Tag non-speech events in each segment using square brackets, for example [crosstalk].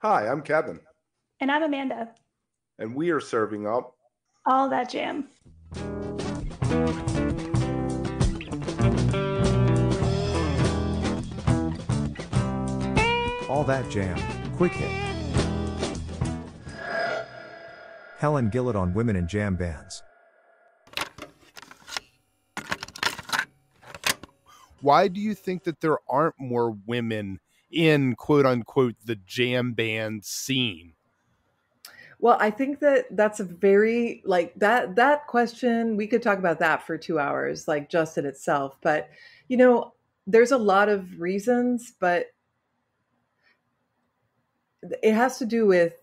Hi, I'm Kevin. And I'm Amanda. And we are serving up all that jam. All that jam, quick hit. Helen Gillet on women in jam bands. Why do you think that there aren't more women in quote unquote the jam band scene? Well, I think that that's a very like that that question we could talk about that for 2 hours like just in itself, but you know, there's a lot of reasons, but it has to do with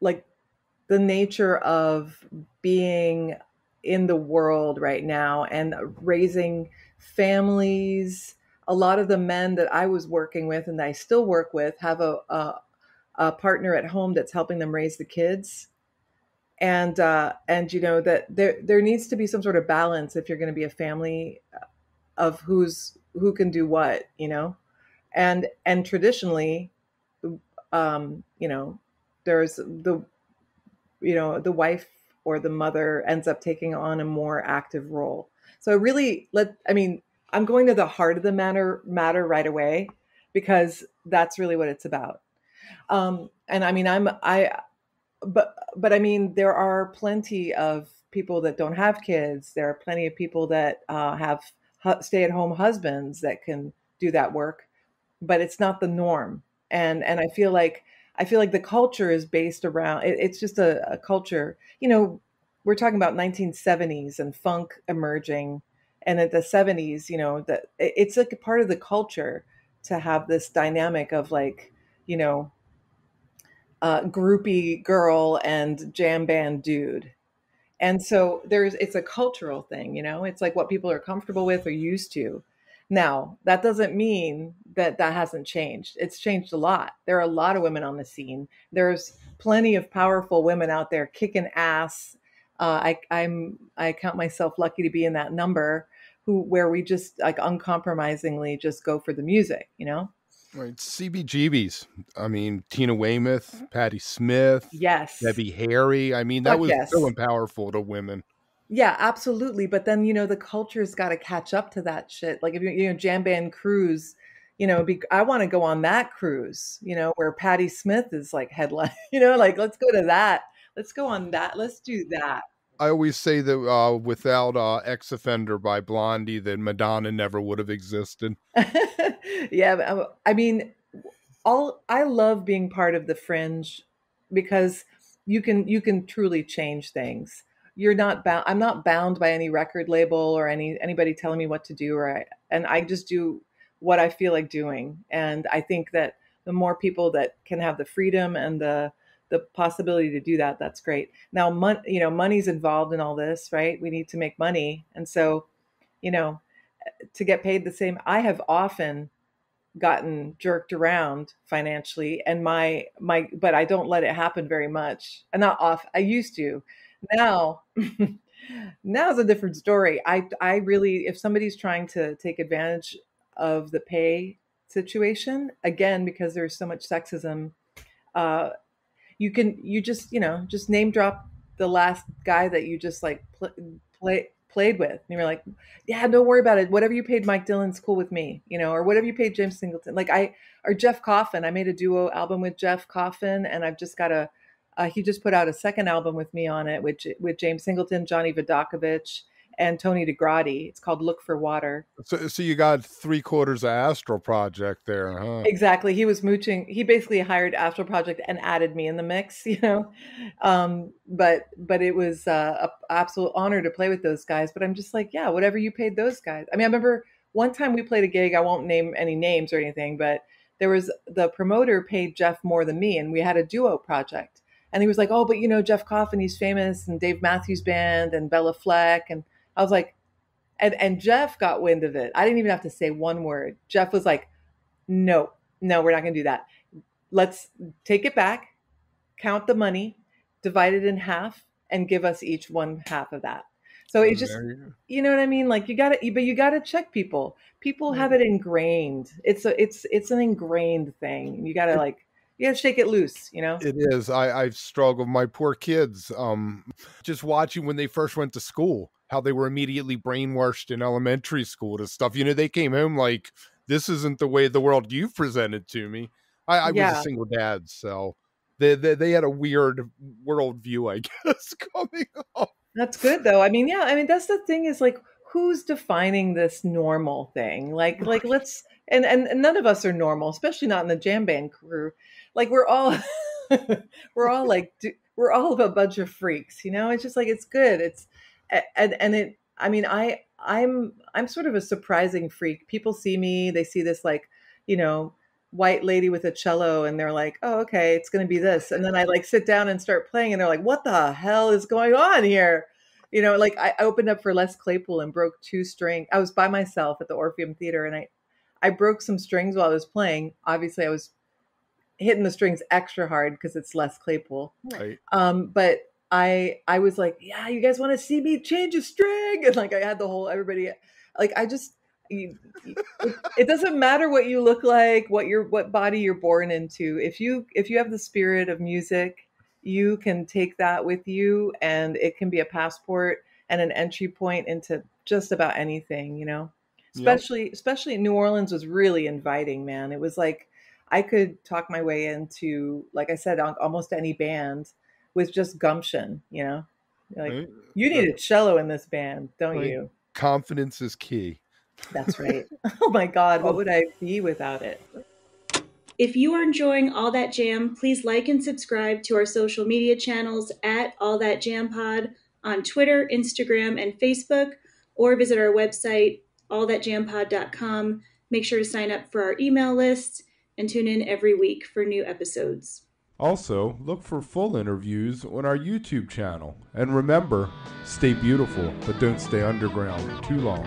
like the nature of being in the world right now and raising families a lot of the men that I was working with and I still work with have a, a, a partner at home that's helping them raise the kids. And uh, and you know that there there needs to be some sort of balance if you're going to be a family of who's who can do what, you know, and and traditionally, um, you know, there's the you know the wife or the mother ends up taking on a more active role. So really, let I mean, I'm going to the heart of the matter matter right away because that's really what it's about. Um, and I mean, I'm I, but but I mean, there are plenty of people that don't have kids. There are plenty of people that uh, have stay at home husbands that can do that work, but it's not the norm. And and I feel like I feel like the culture is based around. It, it's just a, a culture. You know, we're talking about 1970s and funk emerging and at the 70s you know that it's like a part of the culture to have this dynamic of like you know uh, groupie girl and jam band dude. And so there's it's a cultural thing you know? It's like what people are comfortable with or used to. Now that doesn't mean that that hasn't changed. It's changed a lot. There are a lot of women on the scene. There's plenty of powerful women out there kicking ass uh, I, I'm I count myself lucky to be in that number who where we just like uncompromisingly just go for the music, you know? Right. CBGBs. I mean, Tina Weymouth, Patti Smith. Yes. Debbie Harry. I mean, that oh, was yes. so powerful to women. Yeah, absolutely. But then, you know, the culture's got to catch up to that shit. Like if you, you know, jam band cruise, you know, be, I want to go on that cruise, you know, where Patti Smith is like headline, [laughs] you know, like let's go to that. Let's go on that. Let's do that. I always say that uh, without uh, "X Offender" by Blondie, that Madonna never would have existed. [laughs] yeah, um, I mean, all I love being part of the fringe because you can you can truly change things. You're not bound. I'm not bound by any record label or any anybody telling me what to do, or I, and I just do what I feel like doing. And I think that the more people that can have the freedom and the the possibility to do that, that's great. Now, mon- you know, money's involved in all this, right? We need to make money, and so, you know, to get paid the same. I have often gotten jerked around financially, and my my, but I don't let it happen very much. And not off. I used to. Now, [laughs] now is a different story. I I really, if somebody's trying to take advantage of the pay situation, again, because there's so much sexism. Uh, you can you just you know just name drop the last guy that you just like pl- play played with. And you're like yeah don't worry about it. Whatever you paid mike dillon's cool with me you know or whatever you paid james singleton. Like i or jeff coffin. I made a duo album with jeff coffin and i've just got a uh, he just put out a second album with me on it which with james singleton johnny Vidacovich, and Tony Dagradi. It's called Look for Water. So, so you got three quarters of Astral Project there, huh? Exactly. He was mooching. He basically hired Astral Project and added me in the mix, [laughs] you know. Um, but but it was uh, a absolute honor to play with those guys. But I'm just like, yeah, whatever you paid those guys. I mean, I remember one time we played a gig. I won't name any names or anything, but there was the promoter paid Jeff more than me, and we had a duo project. And he was like, "Oh, but you know Jeff Coffin, he's famous, and Dave Matthews Band, and Béla Fleck, and." I was like, and and Jeff got wind of it. I didn't even have to say one word. Jeff was like, "No, no, we're not going to do that. Let's take it back, count the money, divide it in half, and give us each one half of that." So it just, you, you, know what I mean? Like you got to, but you got to check people. People have it ingrained. It's a, it's, it's an ingrained thing. You got to like you gotta shake it loose, you know. It is. I I've struggled. My poor kids. Um, just watching when they first went to school, how they were immediately brainwashed in elementary school to stuff. You know, they came home like this isn't the way the world you've presented to me. I, I Yeah. was a single dad, so they, they they had a weird worldview, I [laughs] guess, coming up. That's good though. I mean, yeah, I mean that's the thing is like who's defining this normal thing? Like like let's and, and and none of us are normal, especially not in the jam band crew. Like we're all [laughs] we're all like we're all a bunch of freaks, you know? It's just like it's good. It's and and it I mean, I I'm I'm sort of a surprising freak. People see me, they see this like, you know, white lady with a cello and they're like, "Oh, okay, it's going to be this." And then I like sit down and start playing and they're like, "What the hell is going on here?" You know, like I opened up for Les Claypool and broke two string. I was by myself at the Orpheum Theater and I I broke some strings while I was playing. Obviously, I was hitting the strings extra hard because it's Les Claypool. Right. Um, but I I was like, yeah, you guys want to see me change a string? And like I had the whole everybody like I just you, it, doesn't matter what you look like, what your what body you're born into. If you if you have the spirit of music, you can take that with you and it can be a passport and an entry point into just about anything, you know. Yep. Especially especially New Orleans was really inviting, man. It was like I could talk my way into like I said almost any band with just gumption, you know. Like Right. you need a cello in this band, don't Right. you? Confidence is key. That's [laughs] right. [laughs] oh my God, what oh. would I be without it? If you are enjoying All That Jam, please like and subscribe to our social media channels at All That Jam Pod on Twitter, Instagram, and Facebook, or visit our website, allthatjampod.com. Make sure to sign up for our email list and tune in every week for new episodes. Also, look for full interviews on our YouTube channel. And remember, stay beautiful, but don't stay underground too long.